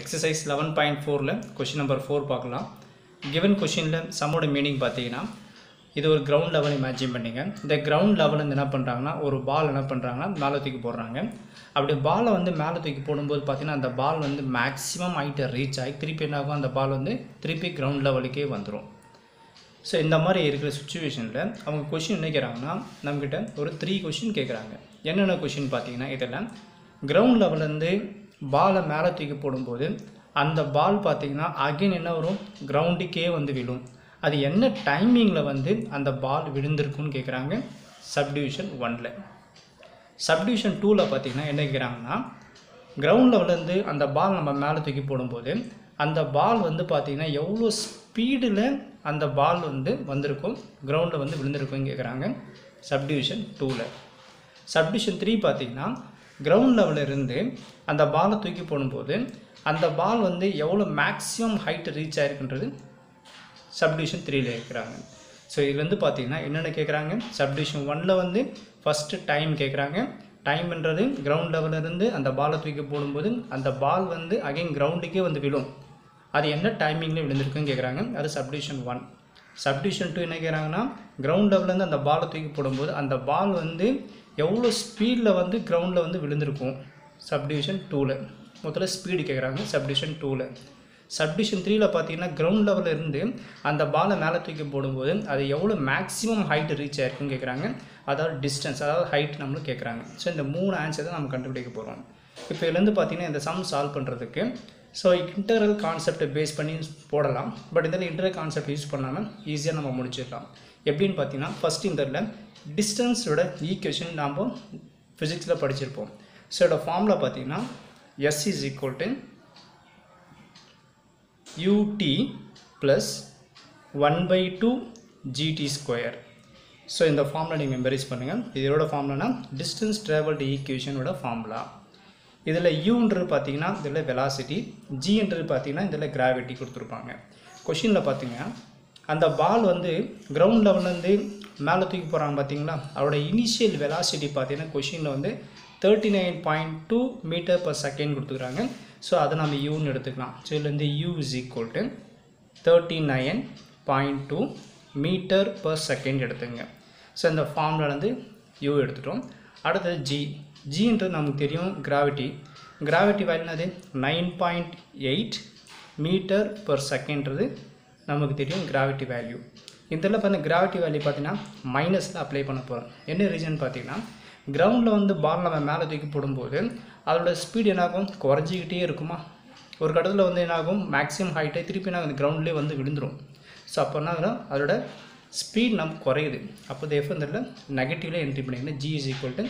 Exercise eleven point ஃபோரில் question number four பார்க்கலாம். Given கொஷினில் சம்மோட மீனிங் பார்த்தீங்கன்னா இது ஒரு கிரவுண்ட் லெவல் இமேஜின் பண்ணிங்க. இந்த கிரவுண்ட் லெவலில் என்ன பண்ணுறாங்கன்னா ஒரு பால் என்ன பண்ணுறாங்கன்னா மேலே தூக்கி போடுறாங்க. அப்படி பாலை வந்து மேலே தூக்கி போடும்போது பார்த்தீங்கன்னா அந்த பால் வந்து மேக்ஸிமம் ஹைட்டை ரீச் ஆகி திருப்பி என்ன ஆகும்? அந்த பால் வந்து திருப்பி கிரவுண்ட் லெவலுக்கே வந்துடும் ஸோ இந்த மாதிரி இருக்கிற சுச்சுவேஷனில் அவங்க கொஷின் என்ன கேட்குறாங்கன்னா நம்மக்கிட்ட ஒரு த்ரீ கொஷின் கேட்குறாங்க. என்னென்ன கொஷின் பார்த்தீங்கன்னா இதில் கிரவுண்ட் லெவல்லேருந்து பாலை மேலே தூக்கி போடும்போது அந்த பால் பார்த்திங்கன்னா அகைன் என்ன வரும்? கிரவுண்டுக்கே வந்து விழும். அது என்ன டைமிங்கில் வந்து அந்த பால் விழுந்திருக்குன்னு கேட்குறாங்க சப்டிவிஷன் ஒனில். சப்டிவிஷன் டூவில் பார்த்திங்கன்னா என்ன கேட்குறாங்கன்னா கிரவுண்டில் விழுந்து அந்த பால் நம்ம மேலே தூக்கி போடும்போது அந்த பால் வந்து பார்த்திங்கன்னா எவ்வளோ ஸ்பீடில் அந்த பால் வந்து வந்திருக்கும்? கிரவுண்டில் வந்து விழுந்திருக்கும்னு கேட்குறாங்க சப்டிவிஷன் டூவில் சப்டிவிஷன் த்ரீ பார்த்தீங்கன்னா கிரவுண்ட் லெவலில் இருந்து அந்த பாலை தூக்கி போடும்போது அந்த பால் வந்து எவ்வளோ மேக்ஸிமம் ஹைட் ரீச் ஆயிருக்குன்றது சப்டிவிஷன் த்ரீல இருக்கிறாங்க ஸோ இது வந்து பார்த்தீங்கன்னா என்னென்ன கேட்குறாங்க சப்டிவிஷன் ஒனில் வந்து ஃபஸ்ட்டு டைம் கேட்குறாங்க டைம்ன்றது கிரவுண்ட் லெவலிருந்து அந்த பாலை தூக்கி போடும்போது அந்த பால் வந்து அகைன் கிரவுண்டுக்கே வந்து விழும். அது என்ன டைமிங்கில் விழுந்திருக்குன்னு கேட்குறாங்க அது சப்டிவிஷன் ஒன் சப்டிவிஷன் டூ என்ன கேட்குறாங்கன்னா கிரவுண்ட் லெவல்லேருந்து அந்த பாலை தூக்கி போடும்போது அந்த பால் வந்து எவ்வளோ ஸ்பீடில் வந்து கிரவுண்டில் வந்து விழுந்திருக்கும்? சப்டிவிஷன் டூவில் முதல்ல ஸ்பீடு கேட்குறாங்க சப்டிவிஷன் டூவில் சப்டிஷன் த்ரீயில் பார்த்தீங்கன்னா கிரவுண்ட் லெவலில் இருந்து அந்த பாலை மேலே தூக்கி போடும்போது அது எவ்வளோ மேக்ஸிமம் ஹைட் ரீச் ஆயிருக்குன்னு கேட்குறாங்க அதாவது டிஸ்டன்ஸ் அதாவது ஹைட் நம்மளும் கேட்குறாங்க ஸோ இந்த மூணு ஆன்சர் தான் நம்ம கண்டுபிடிக்க போகிறோம் இப்போ இதுலேருந்து பார்த்தீங்கன்னா இந்த சம் சால்வ் பண்ணுறதுக்கு ஸோ இன்டர்வல் கான்செப்டை பேஸ் பண்ணி போடலாம். பட் இதில் இன்டர்வல் கான்செப்ட் யூஸ் பண்ணாமல் ஈஸியாக நம்ம முடிச்சிடலாம். எப்படின்னு பார்த்தீங்கன்னா ஃபஸ்ட் இந்த டிஸ்டன்ஸோட ஈக்குவேஷன் நாம் ஃபிசிக்ஸில் படிச்சிருப்போம். ஸோ இதோட ஃபார்மில் பார்த்தீங்கன்னா S is equal to U T plus one by two G T square so இந்த ஃபார்முலா நீங்கள் மெமரைஸ் பண்ணுங்கள் இதோட ஃபார்முலானா டிஸ்டன்ஸ் ட்ராவல்டு ஈக்குவேஷனோட ஃபார்முலா இதில் யூன்றது பார்த்தீங்கன்னா இதில் வெலாசிட்டி ஜின்றது பார்த்தீங்கன்னா இதில் கிராவிட்டி கொடுத்துருப்பாங்க. கொஷினில் பார்த்தீங்கன்னா அந்த பால் வந்து கிரவுண்ட் லெவல்லேருந்து மேலே தூக்கி போகிறாங்க பார்த்தீங்களா அதோட இனிஷியல் வெலாசிட்டி பார்த்தீங்கன்னா கொஷினில் வந்து thirty nine point two metre per second கொடுத்துக்கிறாங்க ஸோ அதை நம்ம யூன்னு எடுத்துக்கலாம். ஸோ இதுலேருந்து U is equal to thirty nine point two metre per second எடுத்துங்க. ஸோ இந்த ஃபார்ம்லேருந்து யூ எடுத்துட்டோம். அடுத்தது ஜி ஜின்றது நமக்கு தெரியும் gravity gravity வேல்யூனது nine point eight metre per செகண்ட்றது நமக்கு தெரியும் கிராவிட்டி வேல்யூ இதில் பார்த்தீங்கன்னா கிராவிட்டி வேல்யூ பார்த்தீங்கன்னா மைனஸில் அப்ளை பண்ண போகிறோம் என்ன ரீசன் பார்த்தீங்கன்னா கிரவுண்டில் வந்து பால் நம்ம மேலே தூக்கி போடும்போது அதோட ஸ்பீடு என்னாகும்? குறைஞ்சிக்கிட்டே இருக்குமா? ஒரு கட்டத்தில் வந்து என்னாகும்? மேக்ஸிமம் ஹைட்டை திருப்பி நாங்கள் அந்த கிரவுண்ட்லேயே வந்து விழுந்துடும் ஸோ அப்போ என்ன அதோட ஸ்பீட் நம்ம குறையுது. அப்போ இந்த எஃப் இந்த நெகட்டிவில் என்ட்ரி பண்ணிங்கன்னா G is equal to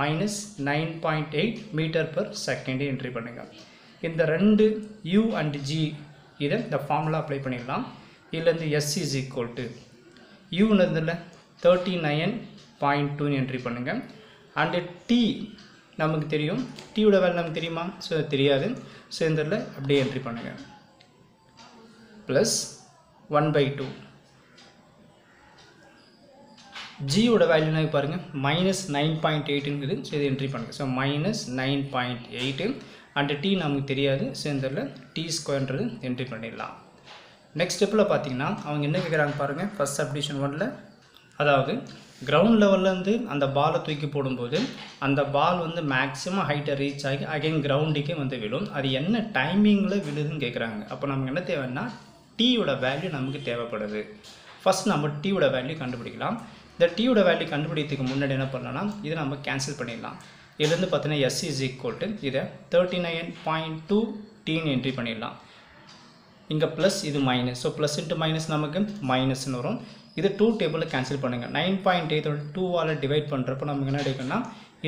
minus nine point eight metre per செகண்டே என்ட்ரி பண்ணுங்கள் இந்த ரெண்டு யூ அண்ட் ஜி இதை இந்த ஃபார்முலா அப்ளை பண்ணிடலாம். இதுலேருந்து எஸ் இஸ் ஈக்குவல் டு யூன்னதில் தேர்ட்டி நைன் பாயிண்ட் டூன்னு என்ட்ரி பண்ணுங்கள் அண்டு டி நமக்கு தெரியும். டீயோட வேலை நமக்கு தெரியுமா? ஸோ தெரியாது. ஸோ இந்த இடத்துல அப்படியே என்ட்ரி பண்ணுங்கள் ப்ளஸ் ஒன் பை டூ ஜியோட வேல்யூனா பாருங்கள் மைனஸ் நைன் பாயிண்ட் எயிட்டுங்கிறது ஸோ இது என்ட்ரி பண்ணுங்கள் so minus nine point eight and T நமக்கு தெரியாது. ஸோ இந்த டி ஸ்கொயர்ன்றது என்ட்ரி பண்ணிடலாம். நெக்ஸ்ட் ஸ்டெப்பில் பார்த்தீங்கன்னா அவங்க என்ன கேட்குறாங்க பாருங்கள் ஃபஸ்ட் சப்டிஷன் ஒனில் அதாவது கிரவுண்ட் லெவல்லேருந்து அந்த பாலை தூக்கி போடும்போது அந்த பால் வந்து மேக்ஸிமம் ஹைட்டை ரீச் ஆகி அகைன் கிரவுண்டுக்கே வந்து விழும். அது என்ன டைமிங்கில் விழுதுன்னு கேட்குறாங்க அப்போ நமக்கு என்ன தேவைன்னா டீயோட வேல்யூ நமக்கு தேவைப்படுது. ஃபஸ்ட் நம்ம டீயோட வேல்யூ கண்டுபிடிக்கலாம். இந்த டீயோட வேல்யூ கண்டுபிடிக்கிறதுக்கு முன்னாடி என்ன பண்ணலாம்னா இதை நம்ம கேன்சல் பண்ணிடலாம். இதுலேருந்து பார்த்தீங்கன்னா எஸ் இஸ் ஈக்குவல் டு இதை தேர்ட்டி நைன் பாயிண்ட் டூ டீன்னு என்ட்ரி பண்ணிடலாம். இங்கே ப்ளஸ் இது minus so plus into minus நமக்கு மைனஸ்னு வரும். இது டூ டேபிளில் கேன்சல் பண்ணுங்கள் நைன் பாயிண்ட் எயிட்டோட டூவால் டிவைட் பண்ணுறப்போ நமக்கு என்ன எடுக்குன்னா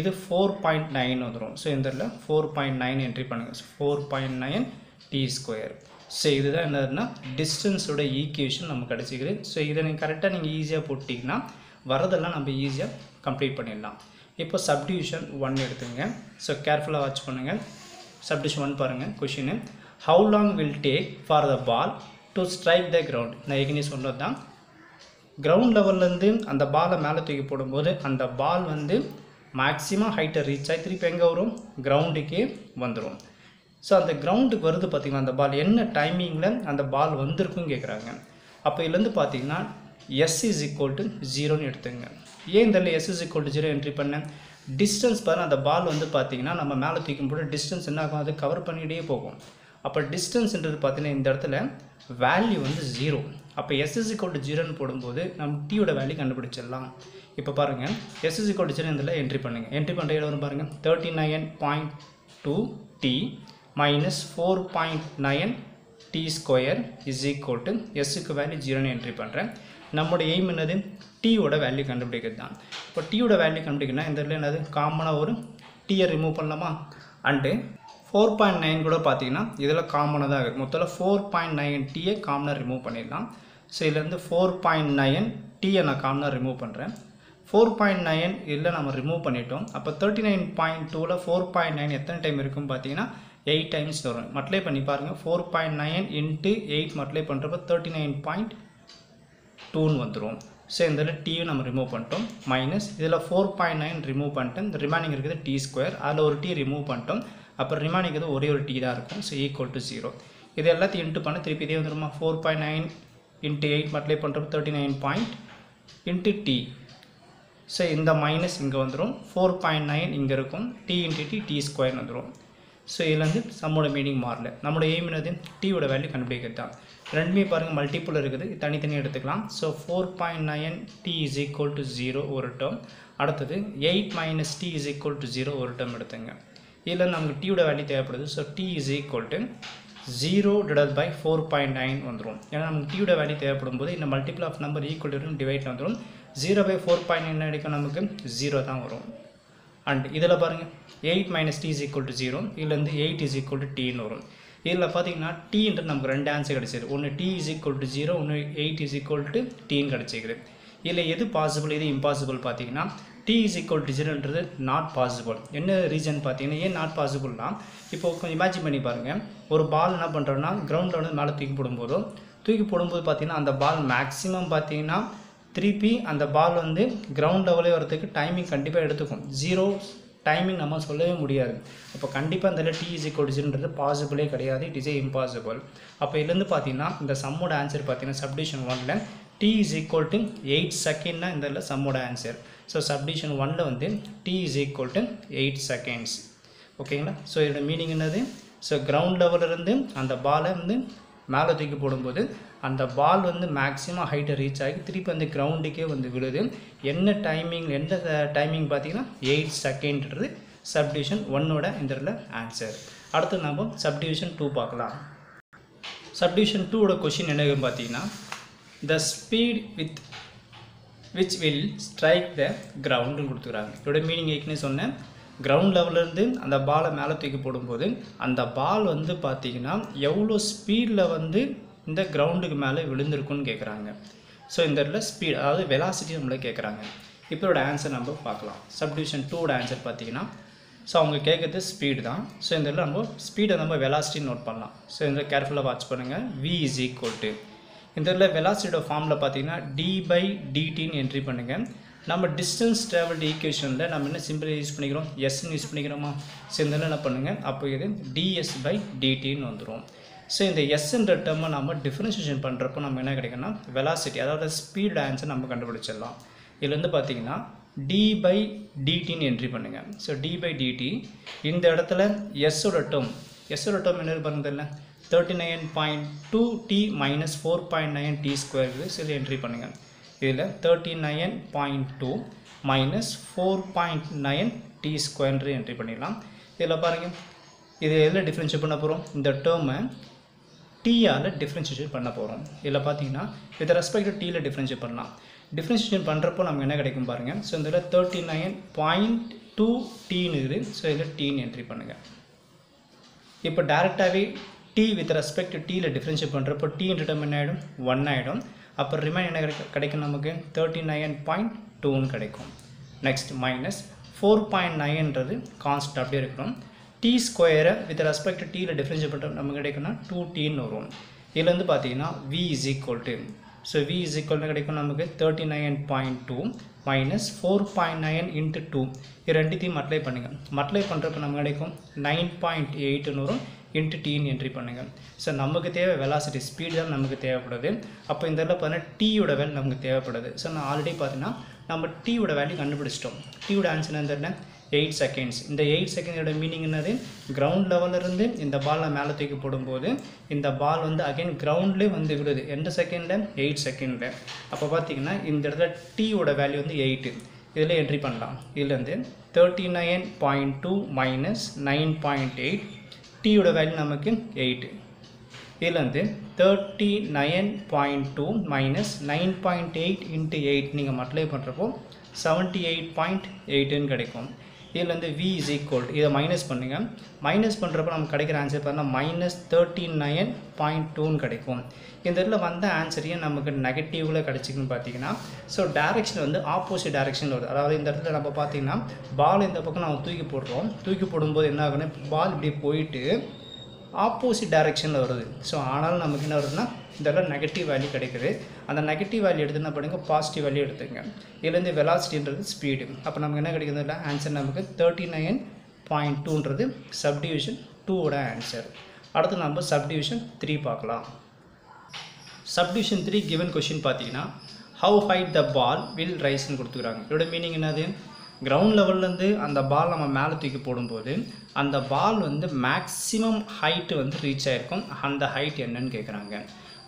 இது ஃபோர் பாயிண்ட் நைன் வந்துடும் ஸோ இந்த இடத்துல ஃபோர் பாயிண்ட் நைன் என்ட்ரி பண்ணுங்கள் so four point nine T square so இதுதான் என்னதுன்னா டிஸ்டன்ஸோட ஈக்குவேஷன் நமக்கு கிடச்சிக்குது ஸோ இதை நீங்கள் கரெக்டாக நீங்கள் ஈஸியாக போட்டிங்கன்னா வரதெல்லாம் நம்ம ஈஸியாக கம்ப்ளீட் பண்ணிடலாம். இப்போ சப்டிவிஷன் ஒன் எடுத்துங்க ஸோ கேர்ஃபுல்லாக வாட்ச் பண்ணுங்கள் சப்டிவிஷன் ஒன் பாருங்கள் question how long will take for the ball to strike the ground நான் ஏற்கனவே சொன்னது தான் கிரவுண்ட் லெவல்லேருந்து அந்த பாலை மேலே தூக்கி போடும்போது அந்த பால் வந்து மேக்ஸிமம் ஹைட்டை ரீச் ஆகி திருப்பி எங்கே வரும்? கிரவுண்டுக்கே வந்துடும் ஸோ அந்த கிரவுண்டுக்கு வருது பார்த்திங்கன்னா அந்த பால் என்ன டைமிங்கில் அந்த பால் வந்திருக்குன்னு கேட்குறாங்க அப்போ இதுலேருந்து பார்த்தீங்கன்னா எஸ் இஸ் ஈக்குவல் டு ஜீரோன்னு எடுத்துங்க. ஏன் இந்த S is equal to zero entry பண்ணேன்? டிஸ்டன்ஸ் பாருங்கள் அந்த பால் வந்து பார்த்திங்கன்னா நம்ம மேலே தூக்கும் போது டிஸ்டன்ஸ் என்ன ஆகும்? அது கவர் பண்ணிகிட்டே போகும். அப்போ டிஸ்டன்ஸ்ன்றது பார்த்தீங்கன்னா இந்த இடத்துல வேல்யூ வந்து ஜீரோ அப்போ எஸ் இஸ் ஈக்குவல் ஜீரோன்னு போடும்போது நம்ம டீயோட வேல்யூ கண்டுபிடிச்சிடலாம். இப்போ பாருங்கள் எஸ் இஸ் ஈக்குவல் ஜீரோ இதில் என்ட்ரி பண்ணுங்கள் என்ட்ரி பண்ணுற இடம் வரும் பாருங்கள் thirty nine point two T minus four point nine T square is equal to எஸ்ஸுக்கு value ஜீரோன்னு என்ட்ரி பண்ணுறேன் நம்மளோட எய்ம் என்னது? டீயோட வேல்யூ கண்டுபிடிக்கிறது தான் இப்போ டீயோட வேல்யூ கண்டுபிடிக்கணும்னா இந்த இடத்துல என்னது? காமனாக ஒரு டீயை ரிமூவ் பண்ணலாமா? அண்டு ஃபோர் பாயிண்ட் நைன் கூட பார்த்தீங்கன்னா இதில் காமனாக தான் இருக்குது மொத்தத்தில் ஃபோர் பாயிண்ட் நைன் டீயை காமனாக ரிமூவ் பண்ணிடலாம். ஸோ இதுலேருந்து ஃபோர் பாயிண்ட் நைன் டீயை நான் காமனாக ரிமூவ் பண்ணுறேன் ஃபோர் பாயிண்ட் நைன் இல்லை நம்ம ரிமூவ் பண்ணிட்டோம். அப்போ தேர்ட்டி நைன் பாயிண்ட் டூவில் ஃபோர் பாயிண்ட் நைன் எத்தனை டைம் இருக்குன்னு பார்த்தீங்கன்னா எயிட் டைம்ஸ் வரும். மட்லே பண்ணி பாருங்கள் four point nine into eight மட்லே பண்ணுறப்ப தேர்ட்டி நைன் பாயிண்ட் டூன்னு வந்துடும் ஸோ இந்த இதில் டீயும் நம்ம ரிமூவ் பண்ணிட்டோம். மைனஸ் இதில் ஃபோர் பாயிண்ட் நைன் ரிமூவ் பண்ணிட்டோம் இந்த ரிமைனிங் இருக்குது டி ஸ்கொயர் அதில் ஒரு டீ ரிமூவ் பண்ணிட்டோம். அப்புறம் ரிமைனிங் எதுவும் ஒரே ஒரு டி தான் இருக்கும். ஸோ ஈக்குவல் டு ஜீரோ இது எல்லாத்தையும் இன்ட்டு பண்ண. திருப்பி இதே வந்துருமா? Four point nine into eight multiply பண்ணுறப்ப thirty nine point into T so இந்த மைனஸ் இங்கே வந்துடும் ஃபோர் பாயிண்ட் நைன் இங்கே இருக்கும். டி இன்ட்டு டி டி ஸ்கொயர்னு வந்துடும் ஸோ இதுலேருந்து நம்மளோட மீனிங் மாறல. நம்மளோட எய்ம் என்னது? டீயோட வேல்யூ கண்டுபிடிக்கிறது தான். ரெண்டுமே பாருங்கள் மல்டிப்புள் இருக்குது. தனித்தனியாக எடுத்துக்கலாம். So four point nine T is equal to zero ஒரு டேர்ம் அடுத்தது eight minus T is equal to zero ஒரு டேர்ம் எடுத்துங்க. இதில் நமக்கு டீயோட வேல்யூ தேவைப்படுது. So T is equal to zero divide by four point nine வந்துடும் ஏன்னா நமக்கு டீயோட வேல்யூ தேவைப்படும் போது இந்த multiple of number equal to divide வந்துடும் zero by four point nine அடிக்கும் நமக்கு ஜீரோ தான் வரும். அண்ட் இதில் பாருங்கள் eight minus T is equal to zero இதுலேருந்து எயிட் இஸ் ஈக்குவல் டு டீன்னு வரும். இதில் பார்த்தீங்கன்னா டீன்றது நமக்கு ரெண்டு ஆன்சர் கிடச்சிது ஒன்று T is equal to zero ஒன்று எயிட் இஸ் ஈக்குவல் டு டீன்னு கிடச்சிக்குது இதில் எது பாசிபிள் எது இம்பாசிபிள் பார்த்தீங்கன்னா டி இஸ் ஈக்குவல் டு ஜீரோன்றது நாட் பாசிபிள் என்ன ரீசன் பார்த்தீங்கன்னா ஏன் நாட் பாசிபிள்னா இப்போ கொஞ்சம் இமேஜின் பண்ணி பாருங்கள் ஒரு பால் என்ன பண்ணுறோன்னா கிரவுண்டில் வந்து மேலே தூக்கி போடும்போதும் தூக்கி போடும்போது பார்த்தீங்கன்னா அந்த பால் மேக்ஸிமம் பார்த்தீங்கன்னா திருப்பி அந்த பால் வந்து கிரவுண்ட் லெவலே வரதுக்கு டைமிங் கண்டிப்பாக எடுத்துக்கும். ஜீரோ டைமிங் நம்ம சொல்லவே முடியாது. அப்போ கண்டிப்பாக இந்த டி இஸ் ஈக்குவல் ஜீரோன்றது பாசிபிளே கிடையாது. இட் இஸ் ஏ இம்பாசிபிள் அப்போ இதுலேருந்து பார்த்தீங்கன்னா இந்த சம்மோட ஆன்சர் பார்த்தீங்கன்னா சப்டிஷன் ஒனில் T is equal to eight செகண்ட்னா இந்த இதில் சம்மோட ஆன்சர் ஸோ சப்டிஷன் ஒனில் வந்து T is equal to eight seconds ஓகேங்களா ஸோ இதோட மீனிங் என்னது? ஸோ கிரவுண்ட் லெவலிருந்து அந்த பாலை வந்து மேலே தூக்கி போடும்போது அந்த பால் வந்து மேக்ஸிமம் ஹைட்டை ரீச் ஆகி திருப்பி அந்த கிரவுண்டுக்கே வந்து விழுது. என்ன டைமிங் எந்த டைமிங் பார்த்தீங்கன்னா எயிட் செகண்ட்ன்றது சப்டிவிஷன் ஒன்னோட இந்த இடத்துல ஆன்சர் அடுத்து நம்ம சப்டிவிஷன் டூ பார்க்கலாம். சப்டிவிஷன் டூவோட கொஷின் என்னன்னு பார்த்தீங்கன்னா the speed with which will strike the கிரவுண்டுன்னு கொடுத்துக்கிறாங்க இதோட மீனிங் ஏற்கனவே சொன்னேன். கிரவுண்ட் லெவலேருந்து அந்த பாலை மேலே தூக்கி போடும்போது அந்த பால் வந்து பார்த்தீங்கன்னா எவ்வளோ ஸ்பீடில் வந்து இந்த கிரவுண்டுக்கு மேலே விழுந்திருக்குன்னு கேட்குறாங்க ஸோ இந்த இடத்துல ஸ்பீட் அதாவது வெலாசிட்டி நம்மளை கேட்குறாங்க இப்போ ஆன்சர் நம்ம பார்க்கலாம். சப்டிவிஷன் டூட ஆன்சர் பார்த்தீங்கன்னா ஸோ அவங்க கேட்குறது ஸ்பீடு தான். ஸோ இந்த இடத்துல நம்ம ஸ்பீடை நம்ம வெலாசிட்டின்னு நோட் பண்ணலாம். ஸோ இந்த கேர்ஃபுல்லாக வாட்ச் பண்ணுங்கள் வி இஸ் ஈக்குவல் டு இந்த இதில் வெலாசிட்டியோட ஃபார்மில் பார்த்தீங்கன்னா டி பை டிடின்னு என்ட்ரி பண்ணுங்கள் நம்ம டிஸ்டன்ஸ் ட்ராவல்டு ஈக்குவேஷனில் நம்ம என்ன சிம்பிள் யூஸ் பண்ணிக்கிறோம்? எஸ்ன்னு யூஸ் பண்ணிக்கிறோமா? ஸோ இந்த என்ன பண்ணுங்கள் அப்போ இது டிஎஸ் பை டிடின்னு வந்துடும் ஸோ இந்த எஸ்ன்ற டேர்மை நம்ம டிஃப்ரென்ஷியேஷன் பண்ணுறப்போ நம்ம என்ன கிடைக்குன்னா வெலாசிட்டி அதாவது ஸ்பீட் ஆன்சர் நம்ம கண்டுபிடிச்சிடலாம். இதுலேருந்து பார்த்தீங்கன்னா டி பை டிடின்னு என்ட்ரி பண்ணுங்கள் so t by d t இந்த இடத்துல எஸ்ஸோட டேர்ம் எஸ்ஸோட டேர்ம் என்ன பாருங்க தெரியல thirty nine point two t minus four point nine t square இதில் என்ட்ரி பண்ணுங்கள் இதில் thirty nine point two minus four point nine t ஸ்கொயர்ன்ற entry பண்ணிடலாம். இதில் பாருங்கள் இது எதில் டிஃப்ரென்ஷியேட் பண்ண போகிறோம் இந்த டேர்மை டீயால் டிஃப்ரென்ஷியேட் பண்ண போகிறோம் இதில் பார்த்தீங்கன்னா வித் ரெஸ்பெக்ட் டு டீயில் டிஃப்ரென்ஷியேட் பண்ணலாம். டிஃப்ரென்ஷியேஷன் பண்ணுறப்போ நமக்கு என்ன கிடைக்கும் பாருங்கள் ஸோ இதில் தேர்ட்டி நைன் பாயிண்ட் டூ டீன்னு இருக்குது. ஸோ இதில் டீன்னு என்ட்ரி பண்ணுங்கள் இப்போ டேரெக்டாகவே டி வித் ரெஸ்பெக்ட் டீயில் டிஃப்ரென்ஷியேட் பண்ணுறப்போ டீன்ற டேர்ம் என்ன ஆகிடும் ஒன் ஆகிடும் அப்போ ரிமைன் என்ன கிடைக்கும் கிடைக்கும் நமக்கு? தேர்ட்டி நைன் பாயிண்ட் டூன்னு கிடைக்கும். நெக்ஸ்ட் மைனஸ் ஃபோர் பாயிண்ட் நைன்ன்றது கான்ஸ்ட் அப்படியே இருக்கணும். டி ஸ்கொயரை வித் ரெஸ்பெக்ட் டீயில் டிஃப்ரென்ஷியேட் பண்ணுற நமக்கு கிடைக்கும்னா டூ டீன்னு வரும். இதில் வந்து பார்த்தீங்கன்னா v is equal to so v is ஈக்குவல்னு கிடைக்கும் நமக்கு? Thirty nine point two minus four point nine into two இது ரெண்டுத்தையும் மல்டிப்ளை பண்ணுங்கள் மட்லை பண்ணுறப்ப நமக்கு கிடைக்கும்? நைன் பாயிண்ட் எயிட்டுன்னு வரும். இன்ட்டு டீன்னு என்ட்ரி பண்ணுங்கள் ஸோ நமக்கு தேவை வெலாசிட்டி ஸ்பீடு தான் நமக்கு தேவைப்படுது. அப்போ இந்த இடத்துல பார்த்தீங்கன்னா டீயோட வேல்யூ நமக்கு தேவைப்படுது. ஸோ நான் ஆல்ரெடி பார்த்தீங்கன்னா நம்ம டீயோட வேல்யூ கண்டுபிடிச்சிட்டோம். டீயோட ஆன்சர் என்ன எயிட் செகண்ட்ஸ் இந்த எயிட் செகண்டோட மீனிங் என்னது? கிரவுண்ட் லெவலிருந்து இந்த பாலை மேலே தூக்கி போடும்போது இந்த பால் வந்து அகைன் கிரவுண்ட்லேயே வந்து விடுது. எந்த செகண்டில் எயிட் செகண்டில் அப்போ பார்த்தீங்கன்னா இந்த இடத்துல டீயோட வேல்யூ வந்து எயிட்டு இதில் என்ட்ரி பண்ணலாம். இதுலேருந்து thirty nine point two minus nine point eight டீயோட value நமக்கு எயிட்டு இதுலேருந்து thirty nine point two minus nine point eight into eight நீங்கள் மல்டிப்ளை பண்ணுறப்போ செவன்ட்டி எயிட் பாயிண்ட் எயிட்டுன்னு கிடைக்கும். இதுலேருந்து வி இஸ் ஈக்குவல் இதை மைனஸ் பண்ணுங்கள் மைனஸ் பண்ணுறப்போ நமக்கு கிடைக்கிற ஆன்சர் பார்த்தீங்கன்னா மைனஸ் தேர்ட்டி நைன் பாயிண்ட் டூன்னு கிடைக்கும். இந்த இதில் வந்த ஆன்சரையும் நமக்கு நெகட்டிவில் கிடச்சிக்குன்னு பார்த்தீங்கன்னா ஸோ டேரெக்ஷன் வந்து ஆப்போசிட் டேரெக்ஷனில் வருது. அதாவது இந்த இடத்துல நம்ம பார்த்தீங்கன்னா பால் இந்த பக்கம் நம்ம தூக்கி போடுறோம். தூக்கி போடும்போது என்ன ஆகுன்னா பால் இப்படி போயிட்டு ஆப்போசிட் டைரெக்ஷனில் வருது. ஸோ ஆனாலும் நமக்கு என்ன வருதுன்னா இதெல்லாம் நெகட்டிவ் வேல்யூ கிடைக்குது. அந்த நெகட்டிவ் வேல்யூ எடுத்து என்ன பண்ணுங்க பாசிட்டிவ் வேல்யூ எடுத்துங்க இதுலேருந்து வெலாசிட்டின்றது ஸ்பீடு அப்போ நமக்கு என்ன கிடைக்குது இல்லை? ஆன்சர் நமக்கு தேர்ட்டி நைன் பாயிண்ட் டூன்றது சப்டிவிஷன் டூவோட ஆன்சர் அடுத்து நம்ம சப்டிவிஷன் த்ரீ பார்க்கலாம். சப்டிவிஷன் த்ரீ கிவன் கொஷின் பார்த்தீங்கன்னா how height the ball will ரைஸ்ன்னு கொடுத்துக்கிறாங்க இதோட மீனிங் என்னது? கிரவுண்ட் லெவல்லேருந்து அந்த பால் நம்ம மேலே தூக்கி போடும்போது அந்த பால் வந்து மேக்ஸிமம் ஹைட்டு வந்து ரீச் ஆகிருக்கும் அந்த ஹைட் என்னன்னு கேட்குறாங்க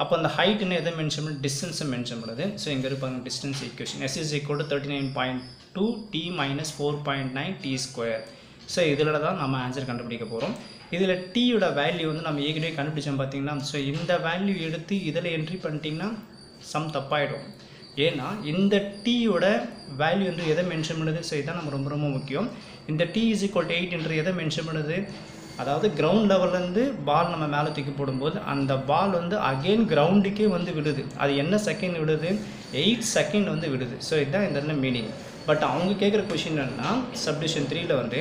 அப்போ அந்த ஹைட்டுன்னு எதை மென்ஷன் பண்ணி டிஸ்டன்ஸை மென்ஷன் பண்ணுது. ஸோ இங்கே இருப்பாங்க distance equation s is equal to thirty nine point two t minus four point nine t square so இதில் தான் நம்ம ஆன்சர் கண்டுபிடிக்க போகிறோம் இதில் டீயோட வேல்யூ வந்து நம்ம ஏற்கனவே கண்டுபிடிச்சோம் பார்த்தீங்கன்னா ஸோ இந்த வேல்யூ எடுத்து இதில் என்ட்ரி பண்ணிட்டீங்கன்னா சம் தப்பாயிடும். ஏன்னா இந்த டீயோட வேல்யூ வந்து எதை மென்ஷன் பண்ணுது? ஸோ இதான் நம்ம ரொம்ப ரொம்ப முக்கியம். இந்த டி இஸ் ஈக்குவல் எயிட் என்று எதை மென்ஷன் பண்ணுது? அதாவது கிரவுண்ட் லெவல்லேருந்து பால் நம்ம மேலே தூக்கி போடும்போது அந்த பால் வந்து அகெயின் கிரவுண்டுக்கே வந்து விடுது. அது என்ன செகண்ட் விடுது? எயிட் செகண்ட் வந்து விடுது. ஸோ இதுதான் இந்த மீனிங் பட் அவங்க கேட்குற கொஷின் என்னன்னா சப்டிஷன் த்ரீயில் வந்து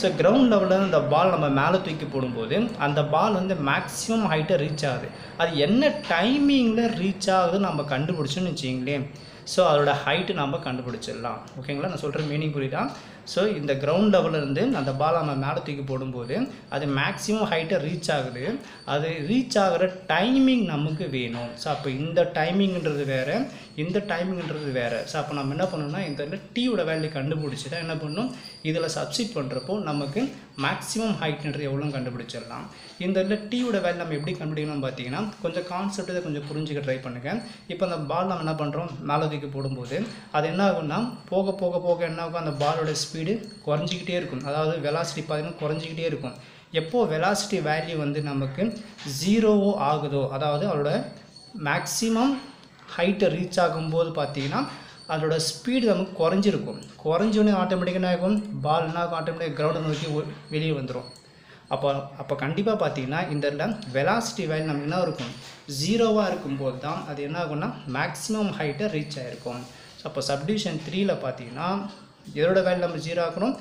ஸோ கிரவுண்ட் லெவலில் அந்த பால் நம்ம மேலே தூக்கி போடும்போது அந்த பால் வந்து மேக்ஸிமம் ஹைட்டை ரீச் ஆகுது. அது என்ன டைமிங்கில் ரீச் ஆகுதுன்னு நம்ம கண்டுபிடிச்சோன்னு வச்சிங்களேன் ஸோ அதோட ஹைட்டு நம்ம கண்டுபிடிச்சிடலாம். ஓகேங்களா நான் சொல்கிற மீனிங் புரியுதா? ஸோ இந்த கிரவுண்ட் லெவலில் அந்த பால் நம்ம மேலே தூக்கி போடும்போது அது மேக்ஸிமம் ஹைட்டை ரீச் ஆகுது. அது ரீச் ஆகிற டைமிங் நமக்கு வேணும். ஸோ அப்போ இந்த டைமிங்ன்றது வேறு இந்த டைமிங்ன்றது வேறு. ஸோ அப்போ நம்ம என்ன பண்ணணும்னா இந்த டீயோட வேல்யூ கண்டுபிடிச்சி தான் என்ன பண்ணணும்? இதில் சப்ஸ்டிட் பண்ணுறப்போ நமக்கு மேக்ஸிமம் ஹைட்ன்றது எவ்வளோ கண்டுபிடிச்சிடலாம். இந்த இதில் டீயோட வேல்யூ நம்ம எப்படி கண்டுபிடிக்கணும்னு பார்த்தீங்கன்னா கொஞ்சம் கான்செப்ட் இதை கொஞ்சம் புரிஞ்சுக்க ட்ரை பண்ணுங்கள் இப்போ அந்த பால் நம்ம என்ன பண்ணுறோம் மேலே தூக்கி போடும்போது அது என்ன ஆகும்னா போக போக போக என்ன ஆகும்? அந்த பாலோட ஸ்பீட் ஸ்பீடு குறைஞ்சிக்கிட்டே இருக்கும். அதாவது வெலாசிட்டி பார்த்தீங்கன்னா குறைஞ்சிக்கிட்டே இருக்கும். எப்போது வெலாசிட்டி வேல்யூ வந்து நமக்கு ஜீரோவோ ஆகுதோ அதாவது அதோட மேக்ஸிமம் ஹைட்டை ரீச் ஆகும்போது பார்த்தீங்கன்னா அதோட ஸ்பீடு நமக்கு குறைஞ்சிருக்கும். குறைஞ்சோடனே ஆட்டோமேட்டிக்காக என்ன ஆகும்? பால் என்ன ஆகும்? கிரவுண்டை நோக்கி வெளியே வந்துடும் அப்போ அப்போ கண்டிப்பாக பார்த்தீங்கன்னா இந்த வெலாசிட்டி வேல்யூ நமக்கு என்ன இருக்கும்? ஜீரோவாக இருக்கும்போது தான் அது என்ன ஆகும்னா மேக்ஸிமம் ஹைட்டை ரீச் ஆகிருக்கும் ஸோ அப்போ சப்டிவிஷன் த்ரீயில் பார்த்தீங்கன்னா எதோட வேல்யூ நம்ம ஜீரோ ஆக்குறோம்?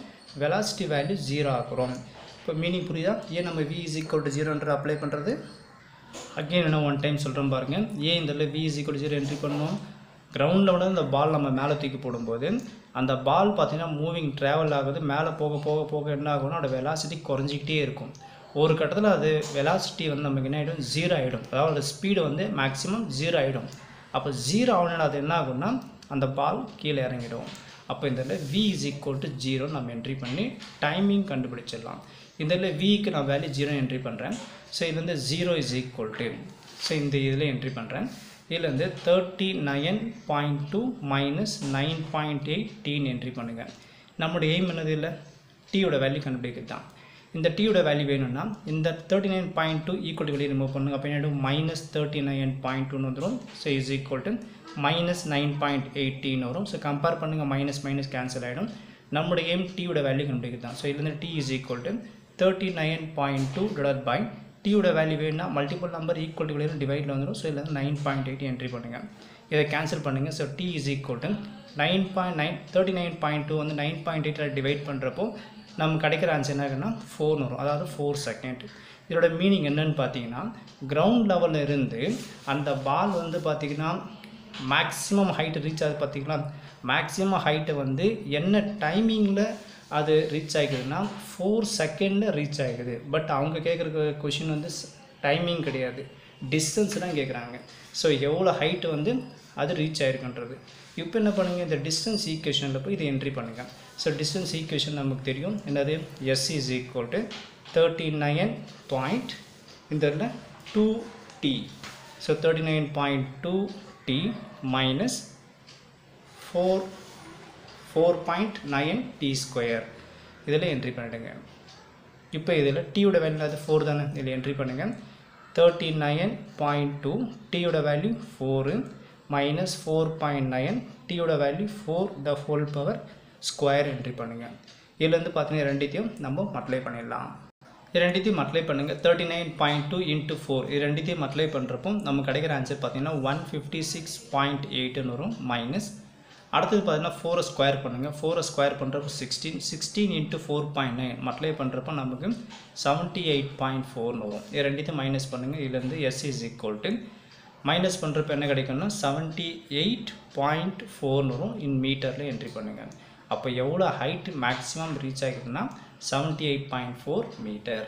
வெலாசிட்டி வேல்யூ ஜீரோ ஆக்குறோம். இப்போ மீனிங் புரியுதா? ஏன் நம்ம வி இஸ் ஈக்குவல் டு ஜீரோன்ற அப்ளை பண்ணுறது அகெயின் என்ன ஒன் டைம் சொல்கிறோம் பாருங்கள் ஏன் இந்த v is equal zero entry பண்ணணும் கிரவுண்டில் விட இந்த பால் நம்ம மேலே தூக்கி போடும்போது அந்த பால் பார்த்திங்கன்னா மூவிங் ட்ராவல் ஆகுது. மேலே போக போக போக என்ன ஆகும்னா அதோட வெலாசிட்டி குறைஞ்சிக்கிட்டே இருக்கும். ஒரு கட்டத்தில் அது வெலாசிட்டி வந்து நமக்கு என்ன ஆகிடும் ஜீரோ ஆகிடும் அதாவது ஸ்பீடு வந்து மேக்ஸிமம் ஜீரோ ஆகிடும் அப்போ ஜீரோ ஆகணும்னா அது என்ன ஆகும்னா அந்த பால் கீழே இறங்கிடும். அப்போ இந்த இடத்துல v is equal to zero நம்ம என்ட்ரி பண்ணி டைமிங் கண்டுபிடிச்சிடலாம். இந்த இடத்துல விக்கு நான் வேல்யூ ஜீரோ என்ட்ரி பண்ணுறேன் ஸோ இது வந்து zero is equal to so இந்த இதில் என்ட்ரி பண்ணுறேன் இதில் வந்து thirty nine point two minus nine point eight டீன்னு என்ட்ரி பண்ணுங்கள் நம்மளோட எய்ம் என்னது இல்லை? டீயோட வேல்யூ கண்டுபிடிக்கிறது தான் இந்த டீயோட வேல்யூ வேணும்னா இந்த thirty nine point two equal வெளியே ரிமூவ் பண்ணுங்க. அப்போ என்ன மைனஸ் தேர்ட்டி நைன் பாயிண்ட் டூன்னு வந்துடும் so is equal to minus nine point எயிட்டின்னு வரும். ஸோ கம்பேர் பண்ணுங்கள் மைனஸ் மைனஸ் கேன்சல் ஆகிடும் நம்மளுடைய எய்ம் டீயோட வேல்யூ கண்டுபிடிக்கு தான். ஸோ இதுலேருந்து t is equal to thirty nine point two divide by டீயோட value வேணும்னா மல்டிபிள் நம்பர் ஈக்குவல் டு டிவைடில் வந்துடும் ஸோ இதில் நைன் பாயிண்ட் எயிட் என்ட்ரி பண்ணுங்கள் இதை கேன்சல் பண்ணுங்கள் so t is equal to nine point nine thirty nine point two வந்து nine point எயிட்டில் divide பண்ணுறப்போ நம்ம கிடைக்கிற ஆன்சர் என்ன இருக்குன்னா ஃபோர்னு வரும். அதாவது ஃபோர் செகண்ட் இதோட மீனிங் என்னன்னு பார்த்தீங்கன்னா கிரவுண்ட் லெவலில் இருந்து அந்த பால் வந்து பார்த்திங்கன்னா மேக்ஸிமம் ஹைட்டு ரீச் ஆகுது பார்த்தீங்களா? மேக்ஸிமம் ஹைட்டை வந்து என்ன டைமிங்கில் அது ரீச் ஆகிக்குதுன்னா ஃபோர் செகண்டில் ரீச் ஆகிடுது பட் அவங்க கேட்குற கொஷின் வந்து டைமிங் கிடையாது. டிஸ்டன்ஸ் தான் கேட்குறாங்க. ஸோ எவ்வளோ ஹைட்டு வந்து அது ரீச் ஆகிருக்குன்றது இப்போ என்ன பண்ணுங்கள் இந்த டிஸ்டன்ஸ் ஈக்குவேஷனில் போய் இதை என்ட்ரி பண்ணுங்கள் ஸோ டிஸ்டன்ஸ் ஈக்குவேஷன் நமக்கு தெரியும். என்னது? S is equal to thirty nine point இந்த இடத்துல two t so thirty nine point two t minus four four point nine t square இதில் என்ட்ரி பண்ணிடுங்க இப்போ இதில் டீயோட வேல்யூ அது ஃபோர் தானே? இதில் என்ட்ரி பண்ணுங்கள் thirty nine point two டீயோட value four minus four point nine டீயோட value four the whole power square entry பண்ணுங்கள் இதுலேருந்து பார்த்தீங்கன்னா ரெண்டுத்தையும் நம்ம மல்டிப்ளை பண்ணிடலாம். இது ரெண்டுத்தையும் மல்டிப்ளை பண்ணுங்கள் thirty nine point two into four இது ரெண்டுத்தையும் மல்டிப்ளை பண்ணுறப்போ நமக்கு கிடைக்கிற ஆன்சர் பார்த்தீங்கன்னா ஒன் ஃபிஃப்டி சிக்ஸ் பாயிண்ட் எயிட்டுன்னு வரும். மைனஸ் அடுத்தது பார்த்தீங்கன்னா ஃபோரை ஸ்கொயர் பண்ணுங்கள் ஃபோரை ஸ்கொயர் பண்ணுறப்போ sixteen sixteen into four point nine multiply பண்ணுறப்போ நமக்கு செவன்ட்டி எயிட் பாயிண்ட் ஃபோர்னு வரும். இது ரெண்டுத்தையும் மைனஸ் பண்ணுங்கள் இதுலேருந்து s is equal to minus பண்ணுறப்ப என்ன கிடைக்கும்னா செவன்ட்டி எயிட் பாயிண்ட் ஃபோர்னு வரும். இன் மீட்டரில் என்ட்ரி பண்ணுங்கள் அப்போ எவ்வளோ height maximum reach ஆகிருக்குன்னா seventy eight point four metre